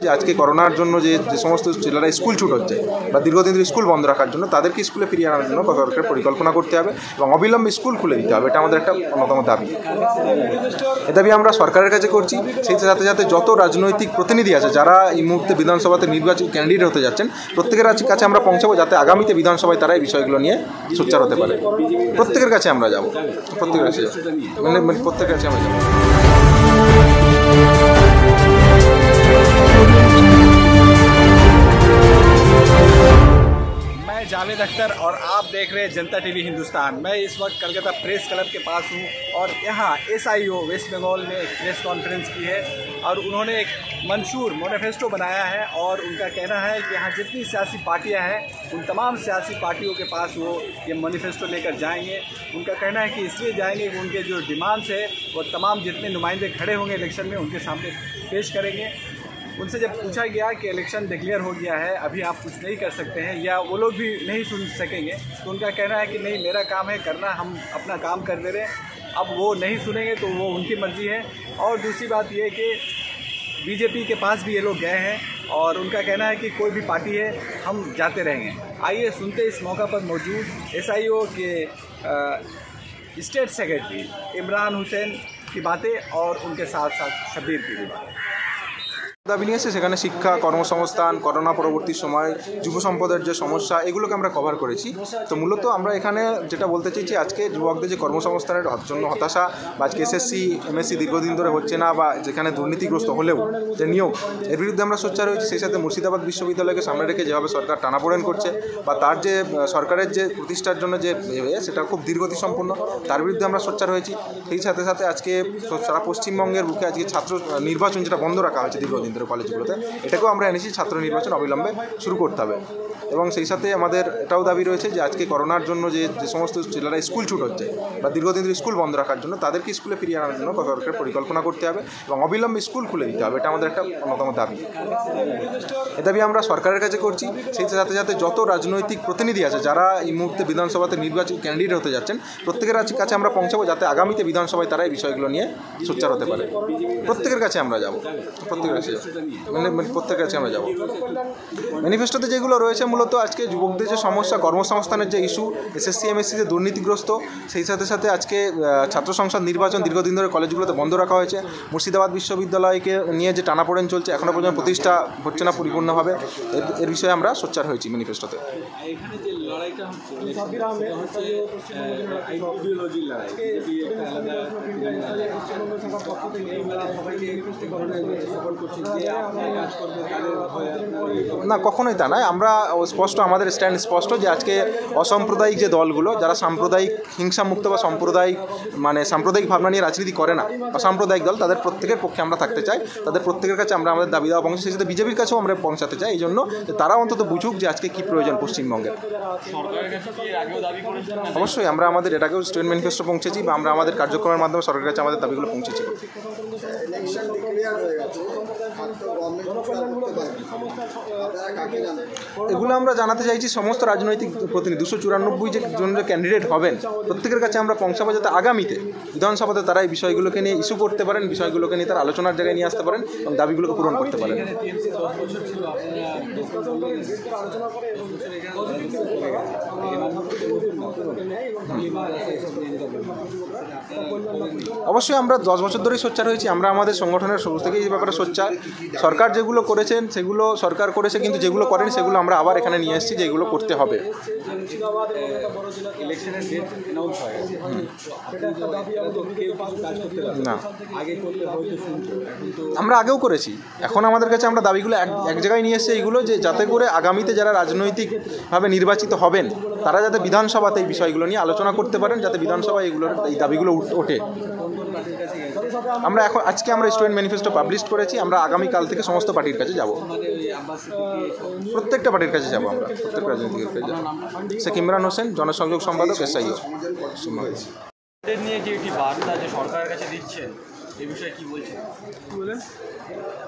যে আজকে করোনার জন্য যে যে সমস্ত ছেলেরা স্কুল ছুট হচ্ছে বা দীর্ঘদিন ধরে স্কুল বন্ধ রাখার জন্য, তাদেরকে স্কুলে ফিরিয়ে আনার জন্য সরকার পরিকল্পনা করতে হবে এবং অবিলম্বে স্কুল খুলে দিতে হবে। এটা আমাদের একটা অন্যতম দাবি। এ দাবি আমরা সরকারের কাছে করছি। সেই সাথে সাথে যত রাজনৈতিক প্রতিনিধি আছে, যারা এই মুহূর্তে বিধানসভাতে নির্বাচন ক্যান্ডিডেট হতে যাচ্ছেন, প্রত্যেকের কাছে- আমরা পৌঁছাবো যাতে আগামীতে বিধানসভায় তারা এই বিষয়গুলো নিয়ে সোচ্চার হতে পারে। প্রত্যেকের কাছে আমরা যাব। প্রত্যেকের কাছে। মানে মানে প্রত্যেকের কাছে আমরা যাব। जावेद अख्तर और आप देख रहे हैं जनता टीवी हिंदुस्तान। मैं इस वक्त कलकत्ता प्रेस क्लब के पास हूँ और यहाँ एसआईओ वेस्ट बंगाल ने एक प्रेस कॉन्फ्रेंस की है और उन्होंने एक मंशूर मैनिफेस्टो बनाया है और उनका कहना है कि यहाँ जितनी सियासी पार्टियाँ हैं, उन तमाम सियासी पार्टियों के पास वो ये मैनिफेस्टो लेकर जाएँगे। उनका कहना है कि इसलिए जाएँगे कि उनके जो डिमांड्स है, वो तमाम जितने नुमाइंदे खड़े होंगे इलेक्शन में, उनके सामने पेश करेंगे। उनसे जब पूछा गया कि इलेक्शन डिक्लेयर हो गया है, अभी आप कुछ नहीं कर सकते हैं, या वो लोग भी नहीं सुन सकेंगे तो उनका कहना है कि नहीं, मेरा काम है करना, हम अपना काम कर दे रहे हैं। अब वो नहीं सुनेंगे तो वो उनकी मर्ज़ी है। और दूसरी बात ये कि बीजेपी के पास भी ये लोग गए हैं, और उनका कहना है कि कोई भी पार्टी है, हम जाते रहेंगे। आइए, सुनते इस मौका पर मौजूद एसआईओ के स्टेट सेक्रेटरी इमरान हुसैन की बातें और उनके साथ साथ शबीर की भी बातें। দাবি নিয়ে এসে সেখানে শিক্ষা, কর্মসংস্থান, করোনা পরবর্তী সময়, যুব সম্পদের যে সমস্যা, এগুলোকে আমরা কভার করেছি। তো মূলত আমরা এখানে যেটা বলতে চাইছি, আজকে যুবকদের যে কর্মসংস্থানের জন্য হতাশা, বা আজকে এসএসসি, এমএসসি দীর্ঘদিন ধরে হচ্ছে না, বা যেখানে দুর্নীতিগ্রস্ত হলেও, যে নিয়োগ, এর বিরুদ্ধে আমরা সোচ্চার হয়েছি। সেই সাথে মুর্শিদাবাদ বিশ্ববিদ্যালয়কে সামনে রেখে যেভাবে সরকার টানাপোড়েন করছে, বা তার যে, সরকারের যে প্রতিষ্ঠার জন্য যে সেটা খুব দীর্ঘতি সম্পন্ন তার বিরুদ্ধে আমরা সোচ্চার হয়েছি। সেই সাথে সাথে আজকে সারা পশ্চিমবঙ্গের বুকে আজকে ছাত্র নির্বাচন যেটা বন্ধ রাখা হয়েছে দীর্ঘদিন ধরে কলেজগুলোতে। এটাকেও আমরা এনেছি, ছাত্র নির্বাচন অবিলম্বে শুরু করতে হবে। এবং সেই সাথে আমাদের এটাও দাবি রয়েছে যে আজকে করোনার জন্য যে যে সমস্ত ছেলেরা স্কুল ছুট হচ্ছে বা দীর্ঘদিন ধরে স্কুল বন্ধ রাখার জন্য, তাদেরকে স্কুলে ফিরিয়ে আনার জন্য সরকার পরিকল্পনা করতে হবে এবং অবিলম্বে স্কুল খুলে দিতে হবে। এটা আমাদের একটা অন্যতম দাবি। এ দাবি আমরা সরকারের কাছে করছি। সেই সাথে সাথে যত রাজনৈতিক প্রতিনিধি আছে, যারা এই মুহূর্তে বিধানসভাতে নির্বাচন ক্যান্ডিডেট হতে যাচ্ছেন, প্রত্যেকের কাছে- আমরা পৌঁছাবো যাতে আগামীতে বিধানসভায় তারা এই বিষয়গুলো নিয়ে সোচ্চার হতে পারে। প্রত্যেকের কাছে আমরা যাব। প্রত্যেকের কাছে। মানে মানে প্রত্যেকের কাছে আমরা যাব। ম্যানিফেস্টোতে যেগুলো রয়েছে, মূলত আজকে যুবকদের যে সমস্যা, কর্মসংস্থানের যে ইস্যু এসএসসি এমএসসি যে দুর্নীতিগ্রস্ত, সেই সাথে সাথে আজকে ছাত্র সংসদ নির্বাচন দীর্ঘদিন ধরে কলেজগুলোতে বন্ধ রাখা হয়েছে। মুর্শিদাবাদ বিশ্ববিদ্যালয়কে নিয়ে যে টানাপোড়েন চলছে এখনও পর্যন্ত প্রতিষ্ঠা হচ্ছে না পরিপূর্ণভাবে। এর বিষয়ে আমরা সোচ্চার হয়েছি ম্যানিফেস্টোতে লড়াইটা হচ্ছে আইডিওলজির লড়াই। একটা আলাদা না কখনোই তা নয়। আমরা স্পষ্ট আমাদের স্ট্যান্ড স্পষ্ট যে আজকে অসাম্প্রদায়িক যে দলগুলো যারা সাম্প্রদায়িক হিংসামুক্ত বা সাম্প্রদায়িক মানে সাম্প্রদায়িক ভাবনা নিয়ে রাজনীতি করে না বা সাম্প্রদায়িক দল তাদের প্রত্যেকের পক্ষে আমরা থাকতে চাই তাদের প্রত্যেকের কাছে আমরা আমাদের দাবি দেওয়া পৌঁছে সেই সাথে বিজেপির কাছেও আমরা পৌঁছাতে চাই এই জন্য তারা অন্তত বুঝুক যে আজকে কী প্রয়োজন পশ্চিমবঙ্গের। অবশ্যই, আমরা আমাদের এটাকেও স্টুডেন্ট ম্যানিফেস্টো পৌঁছেছি বা আমরা আমাদের কার্যক্রমের মাধ্যমে সরকারের কাছে আমাদের দাবিগুলো পৌঁছেছি এগুলো আমরা জানাতে চাইছি সমস্ত রাজনৈতিক প্রতিনিধি। দুশো চুরানব্বই যে জন যে ক্যান্ডিডেট হবেন প্রত্যেকের কাছে আমরা পৌঁছাবো যাতে আগামীতে বিধানসভাতে তারা এই বিষয়গুলোকে নিয়ে ইস্যু করতে পারেন বিষয়গুলোকে নিয়ে তারা আলোচনার জায়গায় নিয়ে আসতে পারেন এবং দাবিগুলোকে পূরণ করতে পারেন। বছর ছিল অবশ্যই আমরা দশ বছর ধরেই সোচ্চার হয়েছি। আমরা আমাদের সংগঠনের শুরু থেকেই এই ব্যাপারে সোচ্চার। সরকার যেগুলো করেছেন, সেগুলো সরকার করেছে, কিন্তু যেগুলো করেনি, সেগুলো আমরা আবার এখানে নিয়ে এসেছি, যে এগুলো করতে হবে। না। আমরা আগেও করেছি। এখন আমাদের কাছে আমরা দাবিগুলো এক এক জায়গায় নিয়ে এসেছি, এইগুলো যে যাতে করে আগামীতে যারা রাজনৈতিকভাবে নির্বাচিত হবেন, তারা যাতে বিধানসভাতে এই বিষয়গুলো নিয়ে আলোচনা করতে পারেন যাতে বিধানসভায় এগুলোর এই দাবিগুলো ওঠে। আমরা এখন আজকে আমরা স্টুডেন্ট ম্যানিফেস্টো পাবলিশ করেছি আমরা আগামীকাল থেকে সমস্ত পার্টির কাছে যাব। প্রত্যেকটা পার্টির কাছে যাব আমরা প্রত্যেকটা রাজনৈতিক কাছে যাব। শেখ ইমরান হোসেন জনসংযোগ সম্পাদক এসআইও নিয়ে যে একটি বার্তা যে সরকারের কাছে দিচ্ছেন এই বিষয়ে কি বলছেন? বলেন?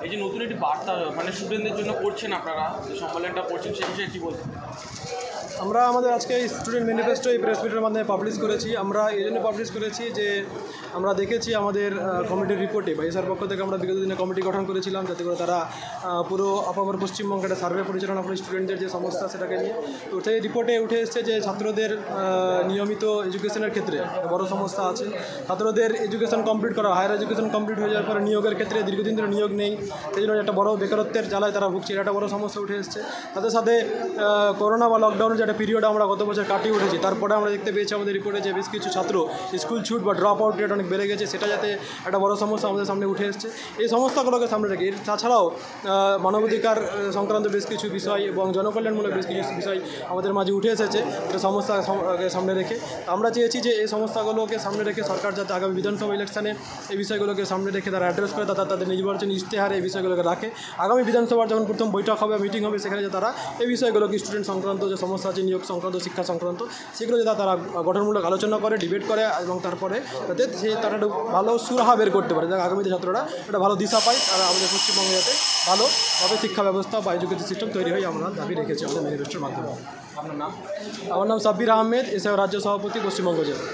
এই যে নতুন একটি বার্তা মানে স্টুডেন্টদের জন্য করছেন আপনারা যে সম্মেলনটা করছেন সেই বিষয়ে কি বলছেন? আমরা আমাদের আজকে স্টুডেন্ট ম্যানিফেস্টো এই প্রেস মিটের মাধ্যমে পাবলিশ করেছি। আমরা এই জন্য পাবলিশ করেছি যে আমরা দেখেছি আমাদের কমিটির রিপোর্টে বা এসআর পক্ষ থেকে আমরা বিগত দিনে কমিটি গঠন করেছিলাম, যাতে করে তারা পুরো আপামর পশ্চিমবঙ্গে একটা সার্ভে পরিচালনা করে স্টুডেন্টদের যে সমস্যা, সেটাকে নিয়ে। তো সেই রিপোর্টে উঠে এসেছে যে ছাত্রদের নিয়মিত এডুকেশনের ক্ষেত্রে বড় সমস্যা আছে। ছাত্রদের এডুকেশন কমপ্লিট করা হায়ার এডুকেশন কমপ্লিট হয়ে যাওয়ার পরে নিয়োগের ক্ষেত্রে দীর্ঘদিন ধরে নিয়োগ নেই। সেই জন্য একটা বড় বেকারত্বের জ্বালায় তারা ভুগছে, এটা একটা বড় সমস্যা উঠে এসেছে। তাদের সাথে করোনা বা লকডাউনের একটা পিরিয়ড আমরা গত বছর কাটিয়ে উঠেছি, তারপরে আমরা দেখতে পেয়েছি আমাদের রিপোর্টে যে বেশ কিছু ছাত্র স্কুল ছুট বা ড্রপ আউট রেট অনেক বেড়ে গেছে, সেটা যাতে একটা বড় সমস্যা আমাদের সামনে উঠে এসেছে। এই সমস্যাগুলোকে সামনে রেখে, এর তাছাড়াও মানবাধিকার সংক্রান্ত বেশ কিছু বিষয় এবং জনকল্যাণমূলক বেশ কিছু বিষয় আমাদের মাঝে উঠে এসেছে, এটা সমস্যা সামনে রেখে। আমরা চেয়েছি যে এই সমস্যাগুলোকে সামনে রেখে সরকার যাতে আগামী বিধানসভা ইলেকশনে এই বিষয়গুলোকে সামনে রেখে তারা অ্যাড্রেস করে, তারা তাদের নির্বাচনী ইশতেহারে এই বিষয়গুলোকে রাখে। আগামী বিধানসভার যখন প্রথম বৈঠক হবে মিটিং হবে, সেখানে যে তারা এই বিষয়গুলোকে স্টুডেন্ট সংক্রান্ত যে সমস্যা আছে নিয়োগ সংক্রান্ত শিক্ষা সংক্রান্ত সেগুলো যাতে তারা গঠনমূলক আলোচনা করে ডিবেট করে এবং তারপরে যাতে সে তারা একটু ভালো সুরাহা বের করতে পারে। যাতে আগামীতে ছাত্ররা একটা ভালো দিশা পায় আর আমাদের পশ্চিমবঙ্গে যাতে ভালোভাবে শিক্ষা ব্যবস্থা বা এডুকেশন সিস্টেম তৈরি হয় আমরা দাবি রেখেছি আমাদের ম্যানিফেস্টোর মাধ্যমে। আপনার নাম? আমার নাম সাব্বির আহমেদ এছাড়াও রাজ্য সভাপতি পশ্চিমবঙ্গ জেলা।